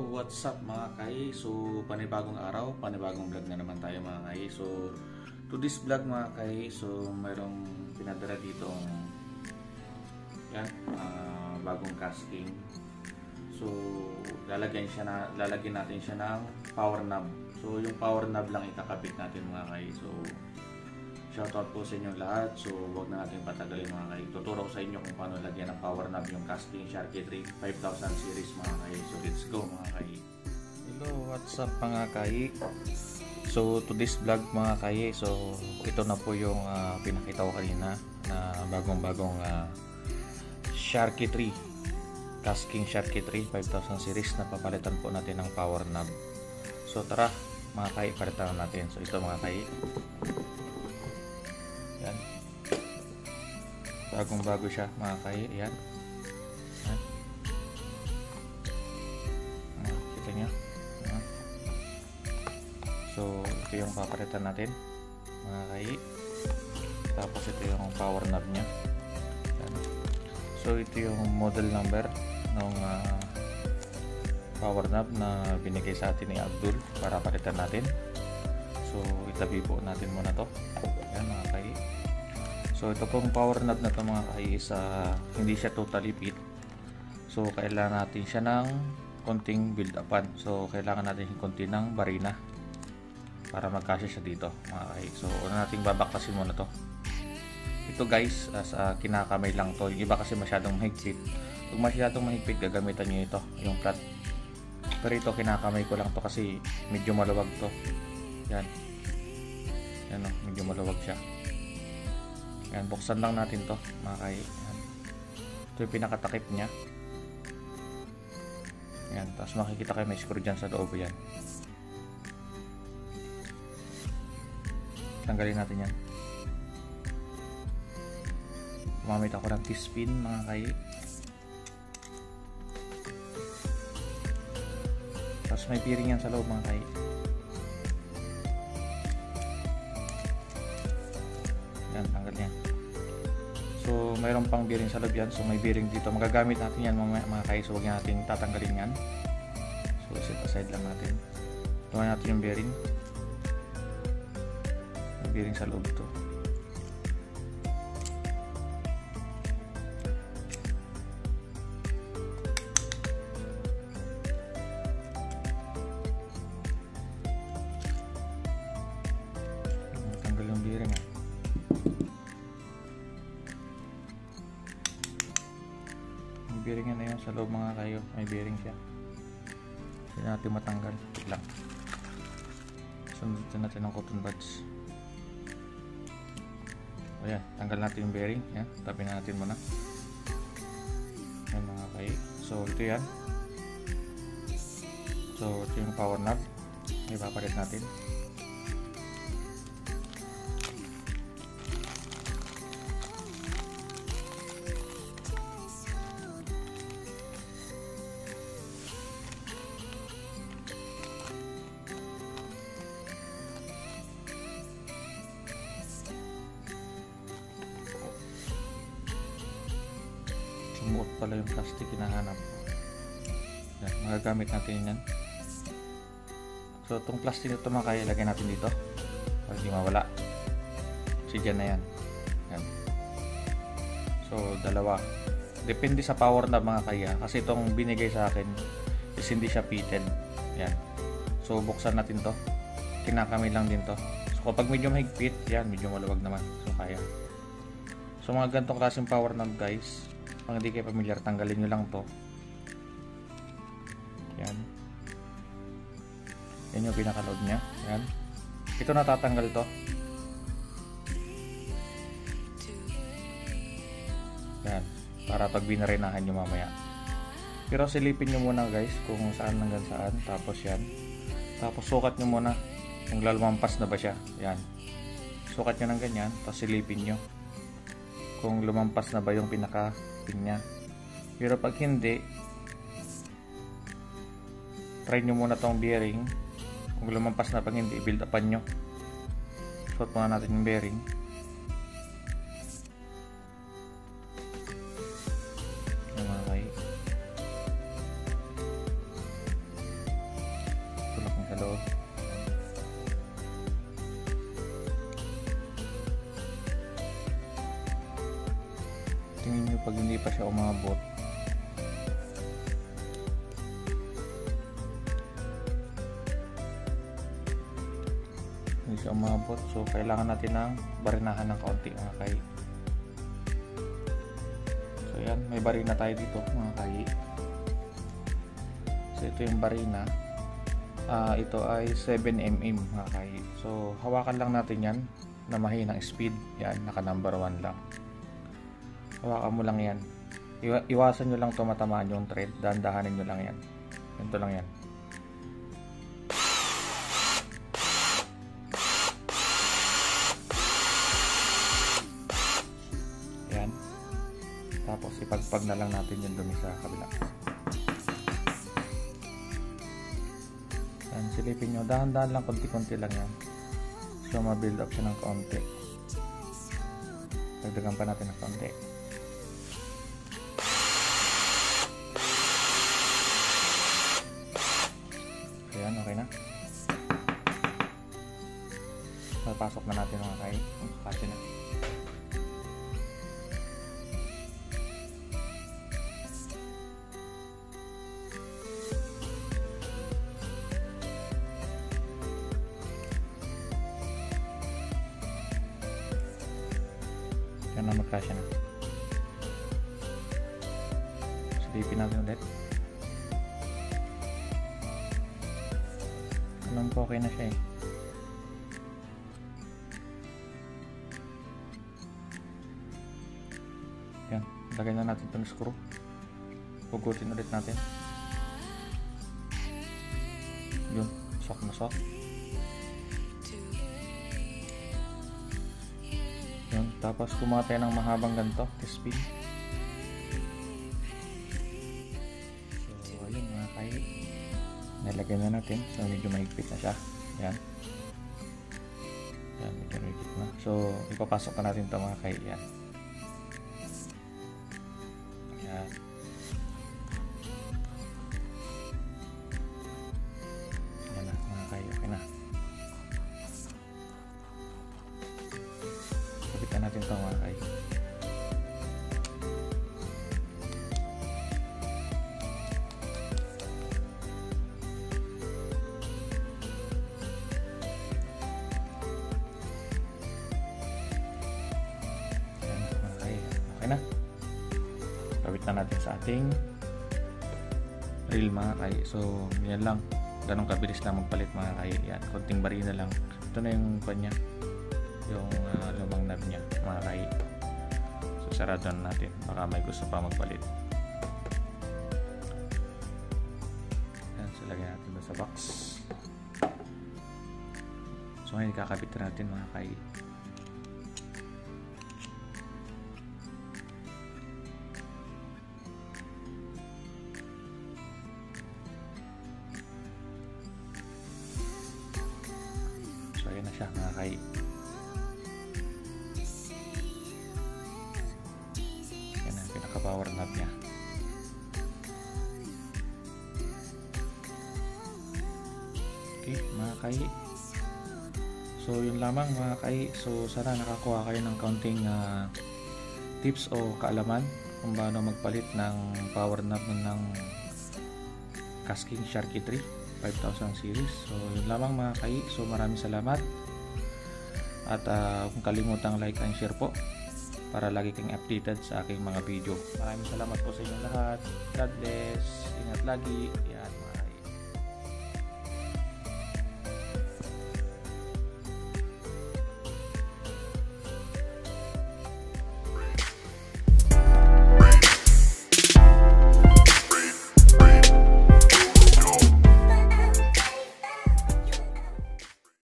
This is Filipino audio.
what's up mga kai? So, panibagong araw, panibagong vlog na naman tayo mga kai. So, to this vlog mga kai, so mayroong pinadala dito yan, ah, bagong casting. So, lalagyan siya na lalagyan natin siya ng power knob. So, yung power knob lang ikakabit natin mga kai. So, shoutout po sa inyo lahat. So, wag na natin patagalin mga kai. Tuturo ko sa inyo kung paano lagyan ng power knob yung casting Sharky 3 5000 series mga kai. So, let's go mga kai. Hello, what's up mga kai? So, to this vlog mga kai, so ito na po yung ah, pinakita ko kanina na bagong-bagong uh, Sharky 3 Casking Sharky 3 5000 series na papalitan po natin ng power knob. So, tara mga kai, palitan natin. So, ito mga kai. Bagong bago siya mga kai. Yan. Yan. Ayan, kita nyo. Ayan. So, ito yung papalitan natin mga kai. Tapos ito yung power knob niya. Yan. So, ito yung model number ng ah, power knob na binigay sa atin ni Abdul para palitan natin. So, itabi po natin muna to. Yan mga kai. So, ito pong power knob na to mga kai is ah, hindi siya totally fit. So, kailangan natin siya ng konting build upan. So, kailangan natin konti ng barina para magkasya siya dito mga kai. So, una nating babaktasin muna to. Ito guys, as ah, kinakamay lang to. Yung iba kasi masyadong mahigpit. Kung masyadong mahigpit, gagamitan nyo ito, yung flat. Pero ito, kinakamay ko lang to kasi medyo maluwag to. Yan. Yan o, medyo maluwag siya. Yan, buksan lang natin to, mga kai. Yan. Ito yung pinakatakip niya. Yan, tapos makikita kayo may screw dyan sa loob yan. Tanggalin natin yan. Gumamit ako ng T-spin mga kai. Tapos may bearing yan sa loob mga kai. So, mayroon pang bearing sa loob yan. So, may bearing dito. Magagamit natin yan mga, mga kai. So, huwag natin tatanggalin yan. So, set aside lang natin. Gawa natin yung bearing. May bearing sa loob to. Bearing na yun sa loob mga kayo. May bearing siya. Hindi natin matanggal. Lang. Sundutin natin ng cotton buds. Ayan, tanggal natin yung bearing. Yan, tabi na natin muna. Yan mga kayo. So, ito yan. So, ito yung power knob. Ipapalit natin. Sumuot pala yung plastic hinahanap yan, magagamit natin yan. So itong plastic ito mga kaya ilagay natin dito. Para hindi mawala. Kasi na yan. Yan. So dalawa. Depende sa power na mga kaya. Kasi itong binigay sa akin is hindi siya fitted. Yan. So buksan natin to. Kinakamay lang din to. So kapag medyo mahigpit yan medyo maluwag naman. So kaya. So mga ganitong klaseng power knob guys kung hindi kayo familiar, tanggalin nyo lang to. Yan. Yan yung pinakaload niya. Yan. Ito natatanggal to. Yan. Para pag binarenahan nyo mamaya. Pero silipin nyo muna guys kung saan hanggang saan. Tapos yan. Tapos sukat nyo muna kung lalumampas na ba siya. Yan. Sukat nyo ng ganyan. Tapos silipin nyo kung lumampas na ba yung pinaka pin niya. Pero pag hindi, try nyo muna tong bearing. Kung lumampas na pag hindi, build upan nyo. Suot muna natin yung bearing. Siya umabot hindi siya umabot so kailangan natin ng barinahan ng kaunti mga kai. So yan may barina tayo dito mga kai. So ito yung barina. Uh, ito ay 7mm mga kai. So hawakan lang natin yan na mahinang speed. Yan naka number 1 lang. Hawakan mo lang yan Iwa iwasan nyo lang tumatamaan yung thread. Dahan-dahanin nyo lang yan. Ganito lang yan. Yan tapos ipagpag na lang natin yung dumi sa kabila. Yan silipin nyo. Dahan-dahan lang konti-konti lang yan. So ma-build up siya ng konti. Dagdagan pa natin ng konti yan okay na papasok na natin mga kay kasi na Yan na magkasya na. Silipin natin ulit. Ko okay na siya eh. Yan. Lagay na natin itong screw. Pugutin ulit natin. Yun. Sok na sok. Yun. Tapos kumuha tayo ng mahabang ganito. Spin. Nilagay na natin. So, medyo mahigpit na siya. Yan. Yan, medyo mahigpit na. So, ipapasok na natin ito mga. Yan. Yan sa ating reel mga kay. So, yan lang. Ganong kabilis lang magpalit mga kay. Yan, konting barina lang. Ito na yung kanya. Yung ah, lumang knob niya mga kay. So, sarado na natin. Baka may gusto pa magpalit. Yan, so lagyan natin sa box. So, ngayon kakabit na natin mga kay. Pinaka-power knob niya. Okay, mga kay. So, yun lamang mga kay. So, sana nakakuha kayo ng kaunting ah, tips o kaalaman kung paano magpalit ng power knob ng Casking 3 5000 series. So, yun lamang mga kay. So, maraming salamat. At uh, kung kalimutang like and share po para lagi kang updated sa aking mga video. Maraming salamat po sa inyong lahat. God bless. Ingat lagi.